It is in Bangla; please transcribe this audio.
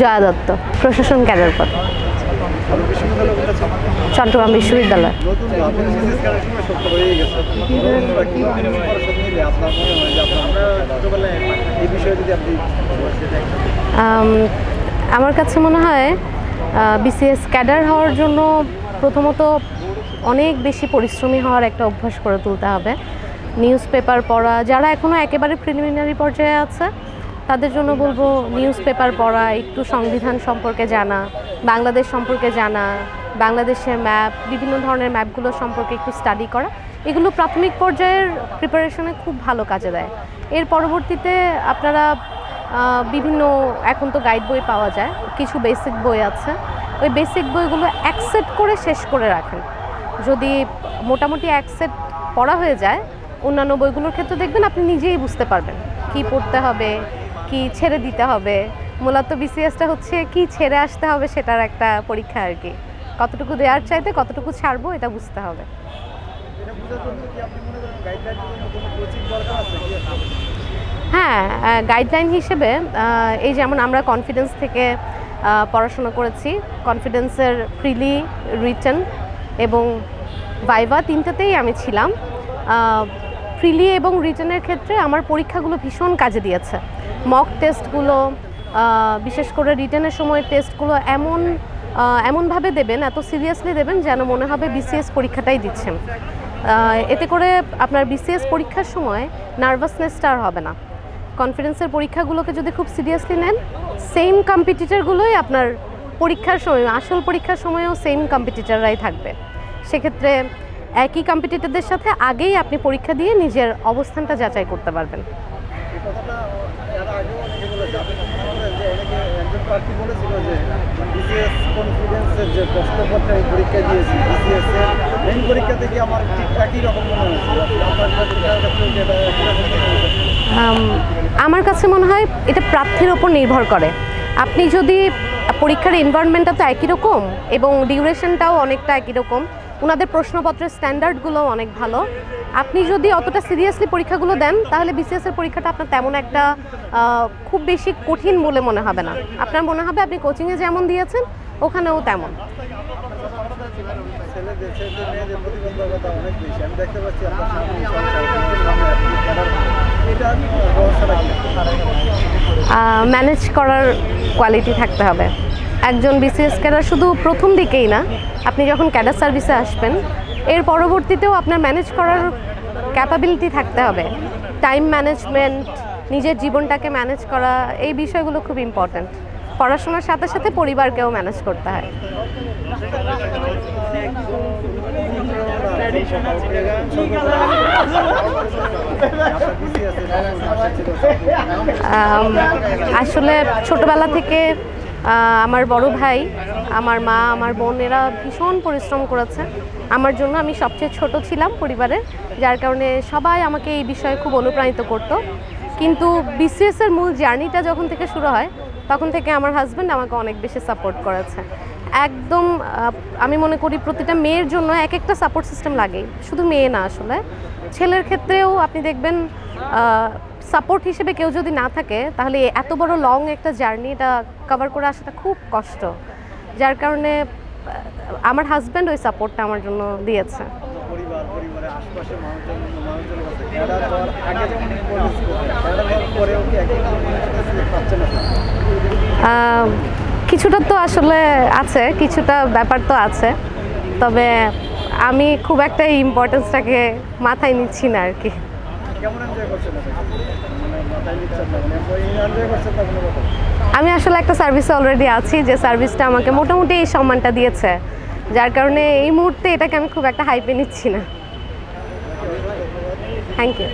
জয়া দত্ত, প্রশাসন ক্যাডার পদ। চট্টগ্রাম বিশ্ববিদ্যালয়। আমার কাছে মনে হয় বিসিএস ক্যাডার হওয়ার জন্য প্রথমত অনেক বেশি পরিশ্রমী হওয়ার একটা অভ্যাস করে তুলতে হবে। নিউজ পেপার পড়া, যারা এখনও একেবারে প্রিলিমিনারি পর্যায়ে আছে তাদের জন্য বলব নিউজ পেপার পড়া, একটু সংবিধান সম্পর্কে জানা, বাংলাদেশ সম্পর্কে জানা, বাংলাদেশের ম্যাপ, বিভিন্ন ধরনের ম্যাপগুলো সম্পর্কে একটু স্টাডি করা। এগুলো প্রাথমিক পর্যায়ের প্রিপারেশনে খুব ভালো কাজে দেয়। এর পরবর্তীতে আপনারা বিভিন্ন, এখন তো গাইড বই পাওয়া যায়, কিছু বেসিক বই আছে। ওই বেসিক বইগুলো এক সেট করে শেষ করে রাখেন। যদি মোটামুটি এক সেট পড়া হয়ে যায়, অন্যান্য বইগুলোর ক্ষেত্রে দেখবেন আপনি নিজেই বুঝতে পারবেন, কি পড়তে হবে কি ছেড়ে দিতে হবে? মূলত বিসিএসটা হচ্ছে কি ছেড়ে আসতে হবে সেটার একটা পরীক্ষা আর কি। কতটুকু দেওয়ার চাইতে কতটুকু ছাড়বো এটা বুঝতে হবে। হ্যাঁ গাইডলাইন হিসেবে এই যেমন আমরা কনফিডেন্স থেকে পড়াশোনা করেছি কনফিডেন্সের ফ্রিলি রিটার্ন এবং ভাইভা তিনটাতেই আমি ছিলাম। ফ্রিলি এবং রিটার্নের ক্ষেত্রে আমার পরীক্ষাগুলো ভীষণ কাজে দিয়েছে। মক টেস্টগুলো বিশেষ করে রিটার্নের সময় টেস্টগুলো এমন এমনভাবে দেবেন, এত সিরিয়াসলি দেবেন যেন মনে হবে বিসিএস পরীক্ষাটাই দিচ্ছেন। এতে করে আপনার বিসিএস পরীক্ষার সময় নার্ভাসনেসটা আর হবে না। কনফিডেন্সের পরীক্ষাগুলোকে যদি খুব সিরিয়াসলি নেন, সেম কম্পিটিটারগুলোই আপনার পরীক্ষার সময়, আসল পরীক্ষার সময়ও সেম কম্পিটিটাররাই থাকবে। সেক্ষেত্রে একই কম্পিটিটরদের সাথে আগেই আপনি পরীক্ষা দিয়ে নিজের অবস্থানটা যাচাই করতে পারবেন। এই কথাটা এর আগেও অনেকে বলেছে আপনি কি করেন যে অনেকে একজন প্রার্থী বলেছিল যে বিসিএস কনফিডেন্সের যে প্রশ্নপত্র আমি পরীক্ষা দিয়েছি বিসিএস এর মেইন পরীক্ষা থেকে আমার ঠিক একই রকম মনে আমার কাছে মনে হয় এটা প্রার্থীর ওপর নির্ভর করে। আপনি যদি পরীক্ষার এনভায়রনমেন্টটা তো একই রকম এবং ডিউরেশনটাও অনেকটা একই রকম ওনাদের প্রশ্নপত্রের স্ট্যান্ডার্ডগুলোও অনেক ভালো। আপনি যদি অতটা সিরিয়াসলি পরীক্ষাগুলো দেন, তাহলে বিসিএসের পরীক্ষাটা আপনার তেমন একটা খুব বেশি কঠিন বলে মনে হবে না। আপনার মনে হবে আপনি কোচিংয়ে যেমন দিয়েছেন, ওখানেও তেমন। ম্যানেজ করার কোয়ালিটি থাকতে হবে। একজন বিসিএস ক্যাডার শুধু প্রথম দিকেই না, আপনি যখন ক্যাডার সার্ভিসে আসবেন, এর পরবর্তীতেও আপনার ম্যানেজ করার ক্যাপাবিলিটি থাকতে হবে। টাইম ম্যানেজমেন্ট নিজের জীবনটাকে ম্যানেজ করা, এই বিষয়গুলো খুব ইম্পর্ট্যান্ট পড়াশোনার সাথে সাথে পরিবারকেও ম্যানেজ করতে হয়। আসলে ছোটবেলা থেকে আমার বড় ভাই, আমার মা, আমার বোনেরা ভীষণ পরিশ্রম করেছে। আমার জন্য আমি সবচেয়ে ছোট ছিলাম পরিবারের যার কারণে সবাই আমাকে এই বিষয়ে খুব অনুপ্রাণিত করত। কিন্তু বিসিএসের মূল জার্নিটা যখন থেকে শুরু হয়, তখন থেকে আমার হাজব্যান্ড আমাকে অনেক বেশি সাপোর্ট করেছে। একদম আমি মনে করি প্রতিটা মেয়ের জন্য এক একটা সাপোর্ট সিস্টেম লাগেই। শুধু মেয়ে না আসলে। ছেলের ক্ষেত্রেও আপনি দেখবেন সাপোর্ট হিসেবে কেউ যদি না থাকে, তাহলে এত বড় লং একটা জার্নি এটা কভার করে আসাটা খুব কষ্ট। যার কারণে আমার হাজব্যান্ড ওই সাপোর্টটা আমার জন্য দিয়েছে। কিছুটা তো আসলে আছে, কিছুটা ব্যাপার তো আছে। তবে আমি খুব একটা ইম্পর্টেন্সটাকে মাথায় নিচ্ছি না আর কি। কেমন এনজয় করছেন আমি আসলে একটা সার্ভিসে অলরেডি আছি, যে সার্ভিসটা আমাকে মোটামুটি এই সম্মানটা দিয়েছে। যার কারণে এই মুহূর্তে এটাকে আমি খুব একটা হাইপে নিচ্ছি না। Thank you